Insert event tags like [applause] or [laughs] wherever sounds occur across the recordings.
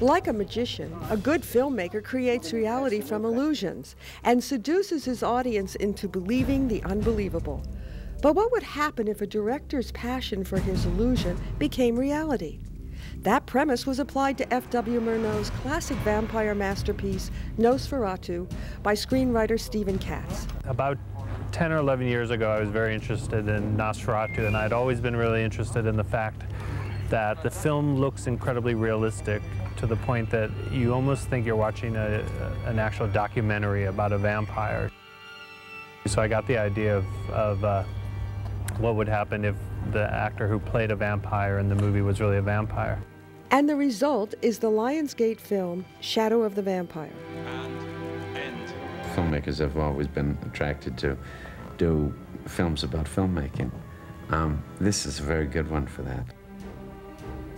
Like a magician, a good filmmaker creates reality from illusions and seduces his audience into believing the unbelievable. But what would happen if a director's passion for his illusion became reality? That premise was applied to F.W. Murnau's classic vampire masterpiece, Nosferatu, by screenwriter Steven Katz. About 10 or 11 years ago, I was very interested in Nosferatu, and I'd always been really interested in the fact that the film looks incredibly realistic to the point that you almost think you're watching a, an actual documentary about a vampire. So I got the idea of, of uh, what would happen if the actor who played a vampire in the movie was really a vampire. And the result is the Lionsgate film, Shadow of the Vampire. Filmmakers have always been attracted to do films about filmmaking. Um, this is a very good one for that.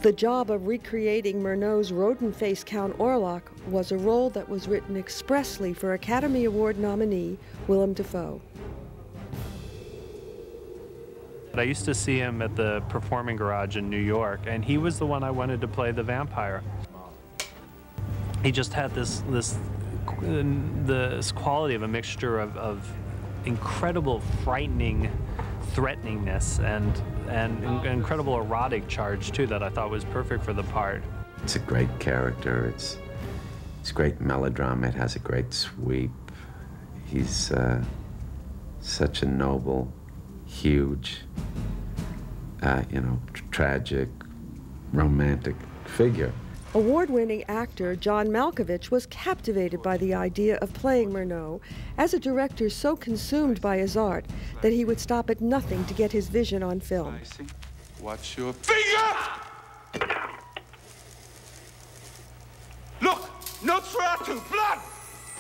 The job of recreating Murnau's rodent-faced Count Orlok was a role that was written expressly for Academy Award nominee Willem Dafoe. I used to see him at the Performing Garage in New York, and he was the one I wanted to play the vampire. He just had this this this quality of a mixture of, of incredible frightening threateningness and and incredible erotic charge too that I thought was perfect for the part. It's a great character. It's it's great melodrama. It has a great sweep. He's uh, such a noble huge, uh, you know, tragic, romantic figure. Award winning actor John Malkovich was captivated by the idea of playing Murnau as a director so consumed by his art that he would stop at nothing to get his vision on film. Watch your finger! Look! Nosferatu! Blood!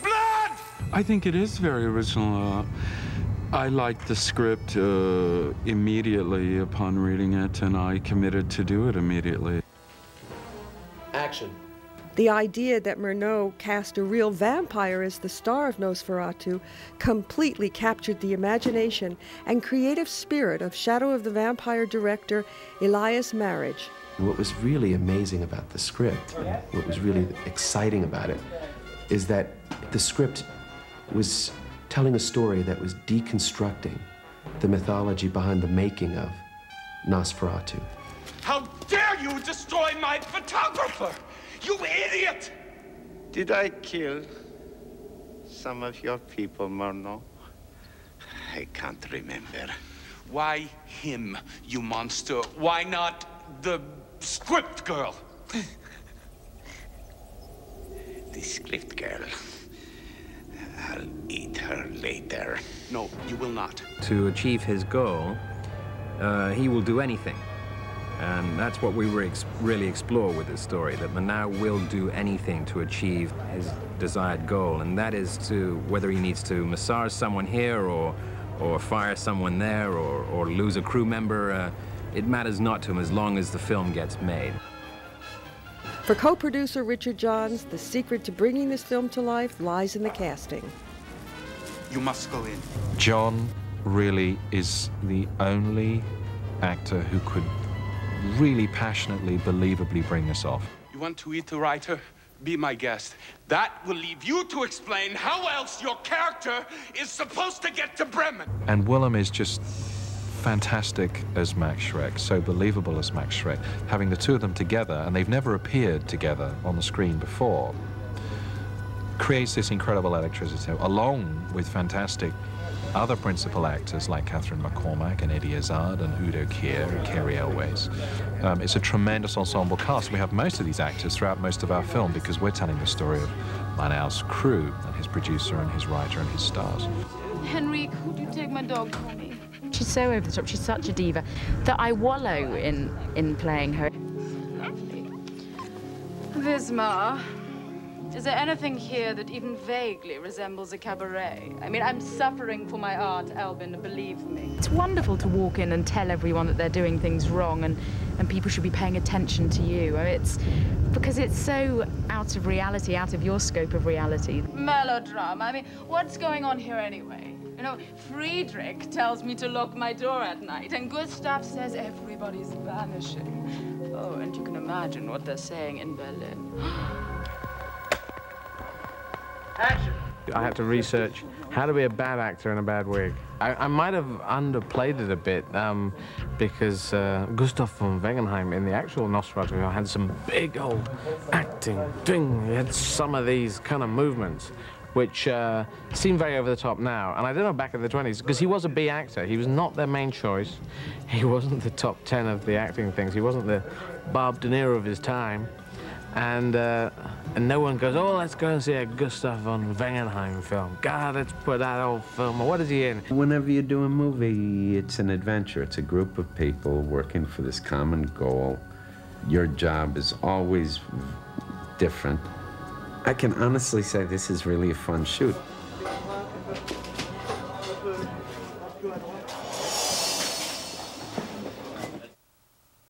Blood! I think it is very original. Uh, I liked the script uh, immediately upon reading it, and I committed to do it immediately. Action. The idea that Murnau cast a real vampire as the star of Nosferatu completely captured the imagination and creative spirit of Shadow of the Vampire director Elias Merhige. What was really amazing about the script, what was really exciting about it, is that the script was telling a story that was deconstructing the mythology behind the making of Nosferatu. How dare you destroy my photographer! You idiot! Did I kill some of your people, Murnau? I can't remember. Why him, you monster? Why not the script girl? the script girl. I'll eat her later. No, you will not. To achieve his goal, uh, he will do anything. And that's what we ex really explore with this story, that Murnau will do anything to achieve his desired goal, and that is to, whether he needs to massage someone here or, or fire someone there or, or lose a crew member, uh, it matters not to him as long as the film gets made. For co-producer Richard Johns, the secret to bringing this film to life lies in the casting. You must go in. John really is the only actor who could really passionately, believably bring this off. You want to eat the writer? Be my guest. That will leave you to explain how else your character is supposed to get to Bremen. And Willem is just fantastic as Max Schreck, so believable as Max Schreck. Having the two of them together, and they've never appeared together on the screen before, creates this incredible electricity, along with fantastic other principal actors like Catherine McCormack and Eddie Izzard and Udo Kier and Cary Elwes. Um, it's a tremendous ensemble cast. We have most of these actors throughout most of our film because we're telling the story of Murnau's crew and his producer and his writer and his stars. Henry, could you take my dog for me? She's so over the top. She's such a diva that I wallow in in playing her. Wismar, is there anything here that even vaguely resembles a cabaret? I mean, I'm suffering for my art, Albin, believe me. It's wonderful to walk in and tell everyone that they're doing things wrong and, and people should be paying attention to you. It's because it's so out of reality, out of your scope of reality. Melodrama. I mean, what's going on here anyway? You know, Friedrich tells me to lock my door at night, and Gustav says everybody's vanishing. Oh, and you can imagine what they're saying in Berlin. [gasps] [gasps] Action! I had to research how to be a bad actor in a bad wig. I, I might have underplayed it a bit um, because uh, Gustav von Wangenheim in the actual Nosferatu had some big old acting ding. He had some of these kind of movements which uh, seem very over the top now. And I don't know back in the 20s, because he was a B actor. He was not their main choice. He [laughs] wasn't the top 10 of the acting things. He wasn't the Bob De Niro of his time. And, uh, and no one goes, oh, let's go and see a Gustav von Wangenheim film. God, let's put that old film. What is he in? Whenever you do a movie, it's an adventure. It's a group of people working for this common goal. Your job is always different. I can honestly say this is really a fun shoot.